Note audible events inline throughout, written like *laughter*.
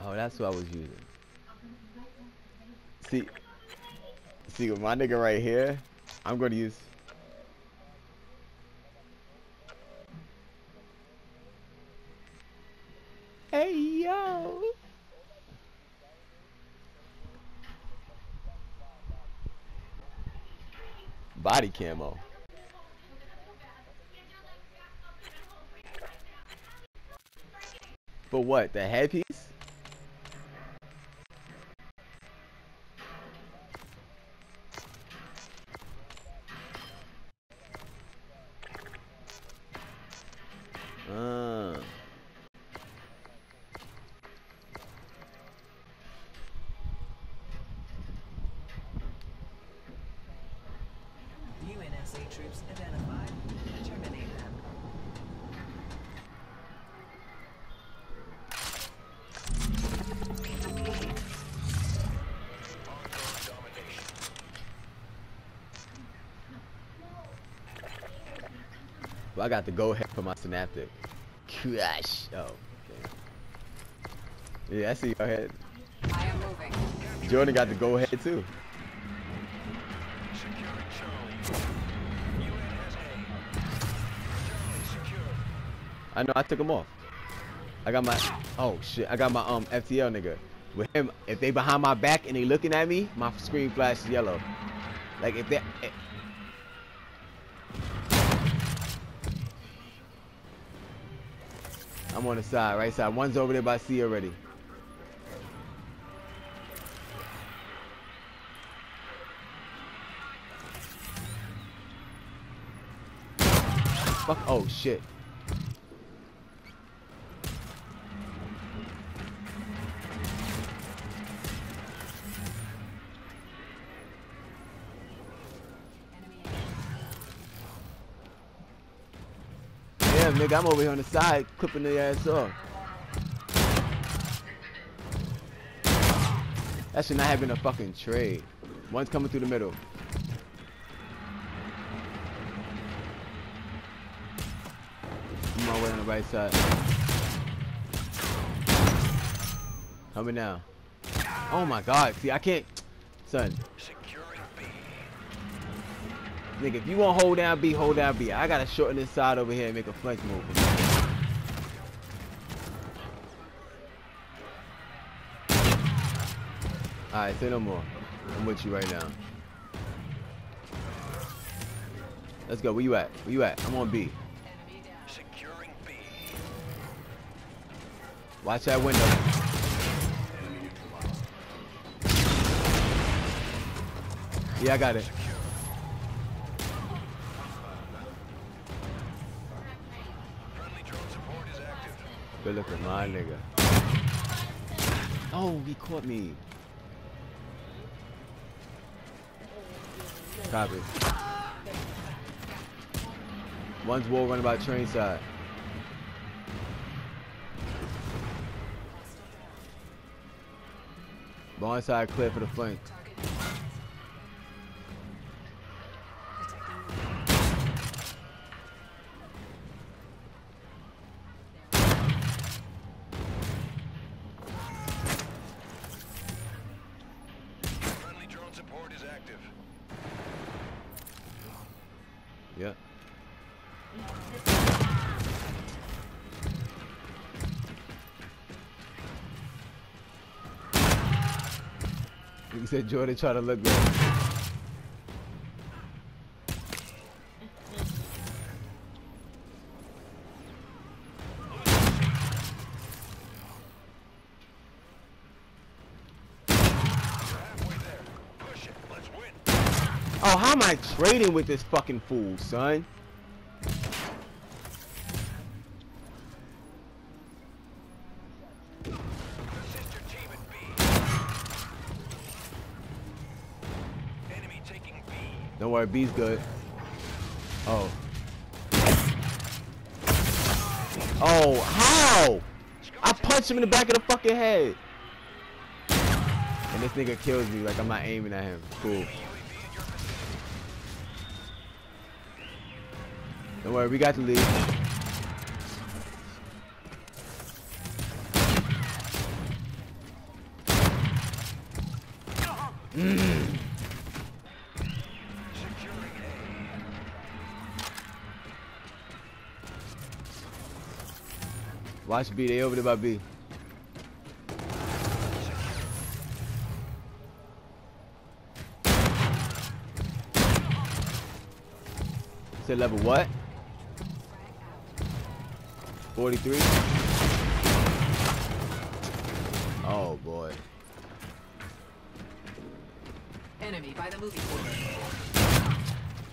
Oh, that's what I was using. See, see, with my nigga right here, I'm gonna use. Hey yo. Body camo. For what? The headpiece? Uh. UNSA troops identified. Terminate them. Well, I got the go ahead for my synaptic. Crash. Oh, okay. Yeah, I see your head. I am moving. Jordan got the go ahead too. I know I took him off. I got my oh shit. I got my um FTL nigga. With him, if they behind my back and they looking at me, my screen flashes yellow. Like if they. I'm on the side, right side. One's over there by C already. Fuck. Oh shit. Nigga, I'm over here on the side clipping the ass off. That should not have been a fucking trade. One's coming through the middle. I'm way on the right side. Coming now. Oh my god, see I can't son. Nigga, if you want to hold down B, hold down B. I gotta shorten this side over here and make a flank move. Alright, say no more. I'm with you right now. Let's go. Where you at? Where you at? I'm on B. Securing B. Watch that window. Yeah, I got it. Good looking, my nigga. Oh, he caught me. Copy. One's wall running by train side. Barn side clear for the flank. Said Jordan try to look good. Halfway there. Push it. Let's. Oh, how am I trading with this fucking fool, son? Don't B's good. Oh. Oh, how? I punched him in the back of the fucking head. And this nigga kills me like I'm not aiming at him. Cool. Don't worry, we got the lead. Securing Watch B, they over there by B. Said level what? 43? Oh boy. Enemy by the movie.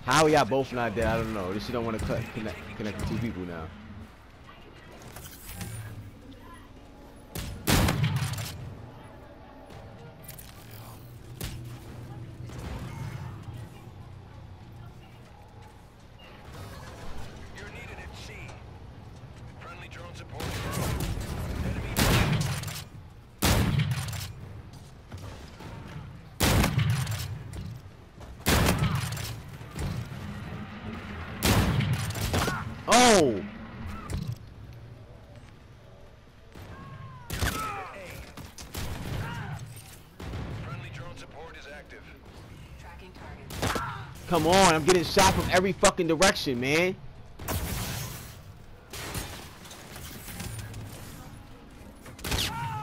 How we got both not dead? I don't know. This shit don't want to cut connect connect the two people now. Oh! friendly drone support is active. Tracking target. Come on, I'm getting shot from every fucking direction, man.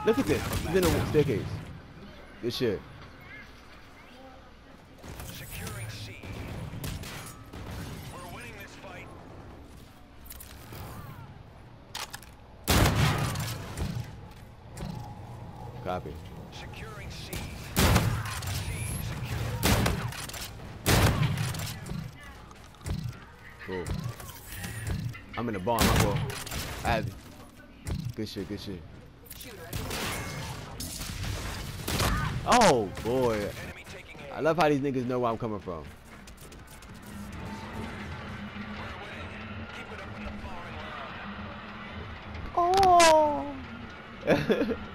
Look at this. He's in a staircase. Good shit. Securing C. We're winning this fight. Copy. Securing C. C secure. Cool. I'm in the barn, my boy. I had Good shit, good shit. Oh boy. Enemy taking A. I love how these niggas know where I'm coming from. Keep it up in the firing line. Oh. *laughs*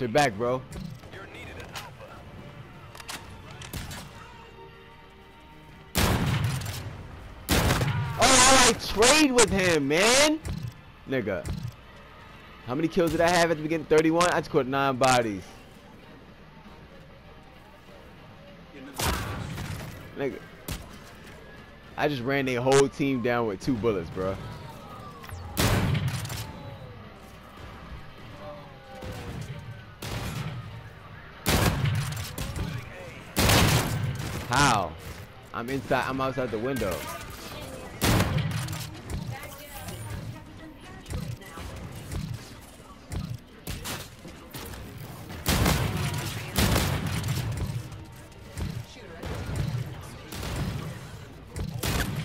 Watch your back, bro. Oh, I trade with him, man. Nigga. How many kills did I have at the beginning? 31? I just caught nine bodies. Nigga. I just ran their whole team down with two bullets, bro. How? I'm inside. I'm outside the window.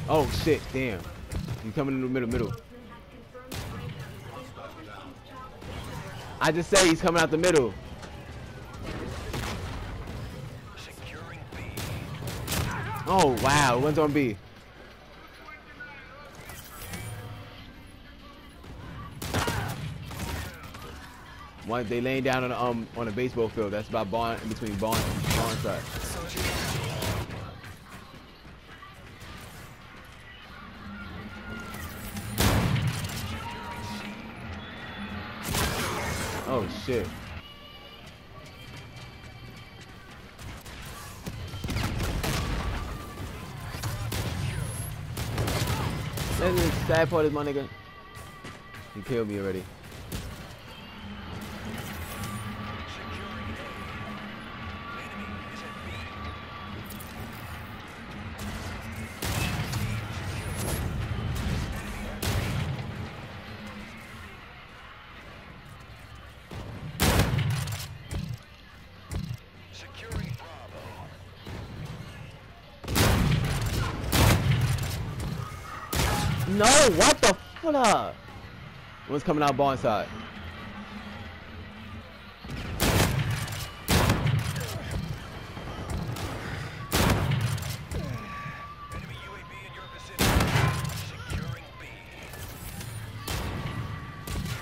Oh shit! Damn. You coming in the middle, middle. I just say he's coming out the middle. Oh wow, one's on B. One they laying down on the, um on a baseball field. That's about barn in between barn barn side. Oh shit. That's the sad part is my nigga. He killed me already. No, what the fuck? up? Coming out ball B.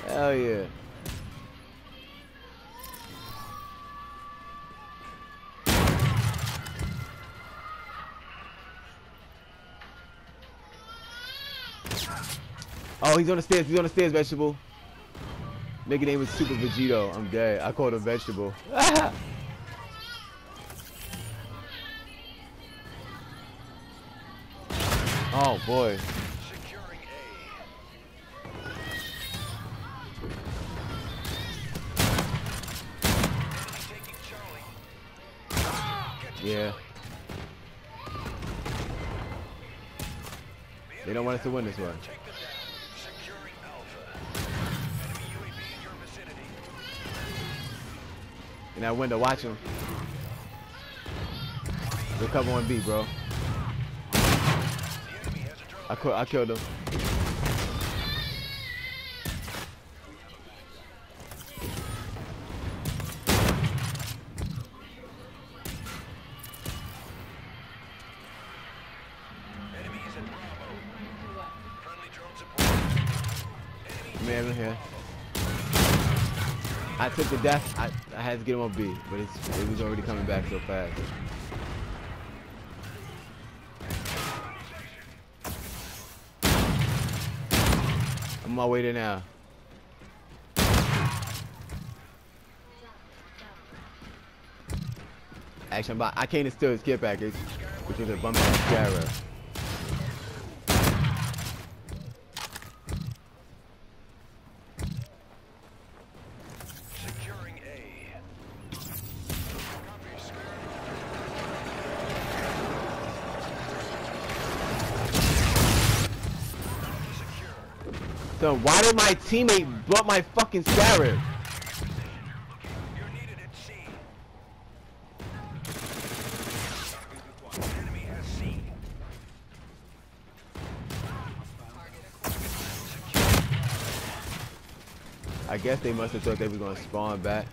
Hell yeah. Oh, he's on the stairs. He's on the stairs, vegetable. Nigga name is Super Vegito. I'm dead. I called him vegetable. *laughs* oh boy. Securing A. Enemy taking Charlie. Get to Yeah. They don't want us to win this one. That window, watch him. Cover one B, bro. I, I killed him. Man here. I took the death. Had to get him on B, but it was already coming back so fast. I'm on my way there now. About, I came to steal his kit package, which was a bump Scarab. So why did my teammate bump my fucking Scarab? I guess they must have thought they were gonna spawn back.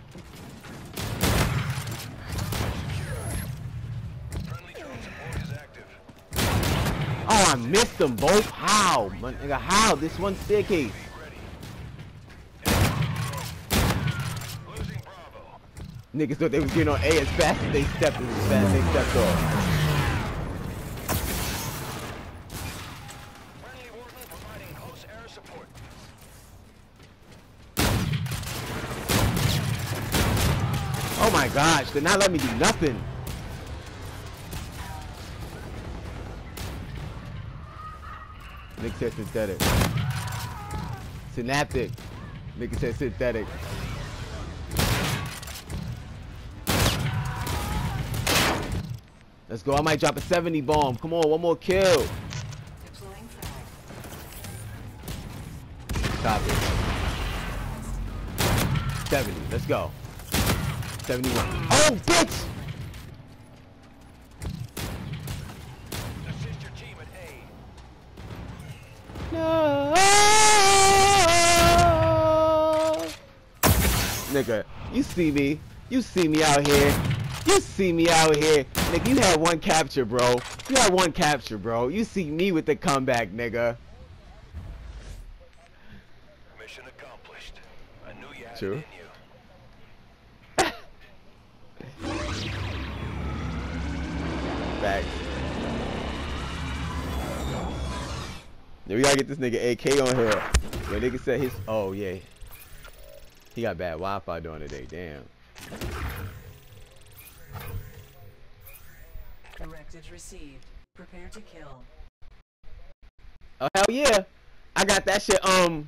I missed them both. How, my nigga? How? This one. Ready. Niggas thought they was getting on A as fast as they stepped as fast as they stepped off. Oh my gosh, they're not letting me do nothing. Nigga said synthetic. Synaptic. Nigga said synthetic. Let's go. I might drop a 70 bomb. Come on, one more kill. Stop it. 70. Let's go. 71. Oh, bitch! Nigga, you see me. You see me out here. You see me out here. Nigga, you had one capture, bro. You had one capture, bro. You see me with the comeback, nigga. Mission accomplished. I knew you had True. it in you. *laughs* Facts. Yeah, we gotta get this nigga AK on here. Yo, nigga said his. Oh yeah. He got bad Wi-Fi during the day. Damn. Directives received. Prepare to kill. Oh hell yeah. I got that shit. Um.